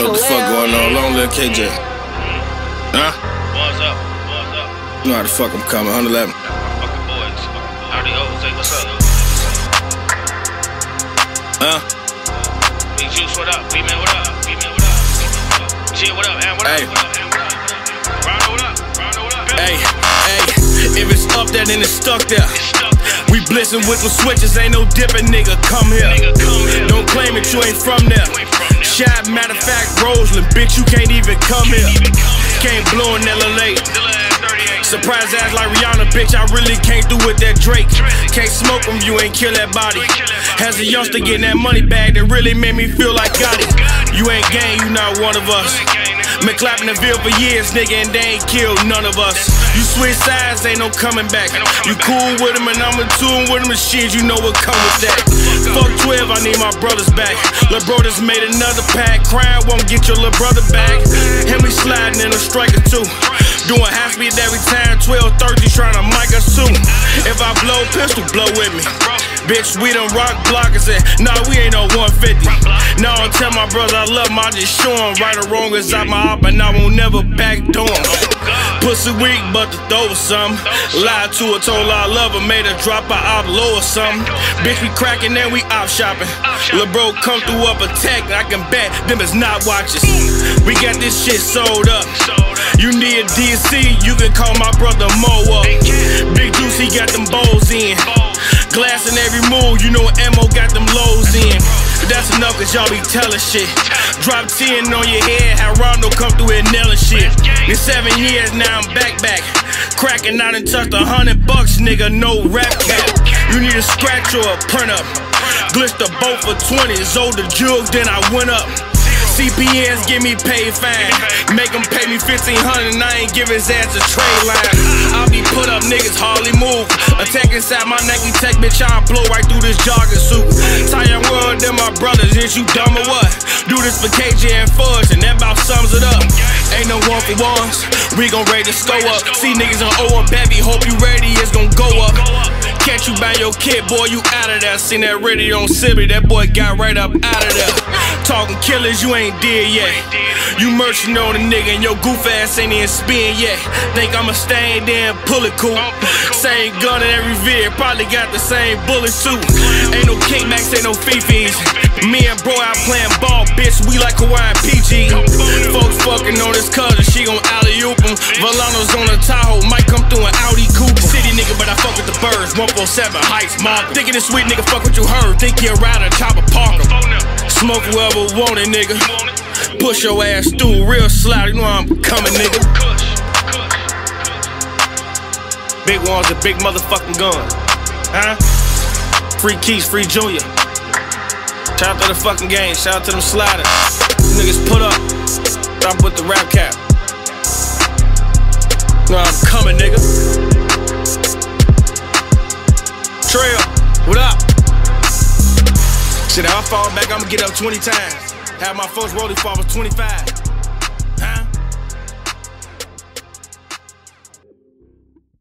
What the fuck going on? Long live KJ. Huh? What's up? What's up? You know how the fuck I'm coming. 111. Fucking boys. Howdy ho, say what's up? Huh? Big Juice, what up? B-Man, what up? B-Man, what up? Chill, what up? And what up? Hey. What up? And what up? What up? Rondo, what up? Rondo, what up? Hey, hey. If it's up there, then it's stuck there. We blitzing with them switches, ain't no dipping, nigga. Come here. Nigga, come here. Don't claim it, you ain't from there. Shot, matter of fact, Roseland, bitch, you can't even come here. Can't blow in LA. Still at 38. Surprise ass like Rihanna, bitch. I really can't do with that Drake. Can't smoke them, you ain't kill that body. As a youngster getting that money bag, that really made me feel like got it. You ain't gang, you not one of us. Been clapping the Ville for years, nigga, and they ain't killed none of us. You switch sides, ain't no coming back. You cool with them, and I'm in tune with them, and shit, you know what come with that. Fuck 12, I need my brothers back. Lil' bro just made another pack. Crying won't get your little brother back. Him, we sliding in a striker too. Doing half speed every time, 12, 30, trying to mic us too. If I blow pistol, blow with me. Bitch, we done rock blockers and nah, we ain't no 150. Now I tell my brother I love him, I just show him right or wrong is out my op and I won't never back him. Pussy weak, but the throw something. Lied to her, told her I love her, made her drop her op low or something. Bitch, we cracking and we op shopping. Lil' bro come through up a attack, I can bet them is not watches. We got this shit sold up. You need a DC, you can call my brother Mo up. Big Juice, he got them bowls in. Move, you know Mo got them lows in. But that's enough cause y'all be telling shit. Drop 10 on your head, have Rondo come through and nailing shit. In seven years now I'm back back. Cracking out and touched a hundred bucks, nigga, no rap cap. You need a scratch or a print up. Glitch the boat for 20, sold the jugs, then I went up. CPNs give me paid fine. Make him pay me 1500 and I ain't give his ass a trade line. I'll be put up, niggas hardly move. Attack inside my neck, Nike Tech, bitch, I'll blow right through this jogging suit. Tire world, them my brothers, is you dumb or what? Do this for KJ and Fudge, and that about sums it up. Ain't no one for ones, we gon' ready to score up. See niggas on O and baby, hope you ready, it's gon' go up. Catch you by your kid, boy, you out of there. Seen that radio on Sibby, that boy got right up out of there. Talking killers, you ain't dead yet. You merchant on a nigga, and your goof ass ain't even spin yet. Think I'ma stay there and pull it cool. Same gun in every vid, probably got the same bullet too. Ain't no kickbacks, ain't no fifis. Me and bro out playing ball, bitch, we like Kawhi and PG. Folks fucking on this cousin, she gon' alley oop him. Volano's on the Tahoe, might come through an Audi coupe. City nigga, but I fuck with the birds. 147 heights, mob. Thinking this sweet nigga, fuck what you heard. Think he a rider, chopper parker. Smoke whoever want it, nigga. Push your ass through real slow, you know I'm coming, nigga. Big ones, a big motherfucking gun. Huh? Free Keys, free Junior. Shout out to the fucking game, shout out to them sliders. Niggas put up. Stop with the rap cap. You know I'm coming, nigga. Trail? Shit, if I fall back, I'ma get up 20 times. Have my first rolling I was 25.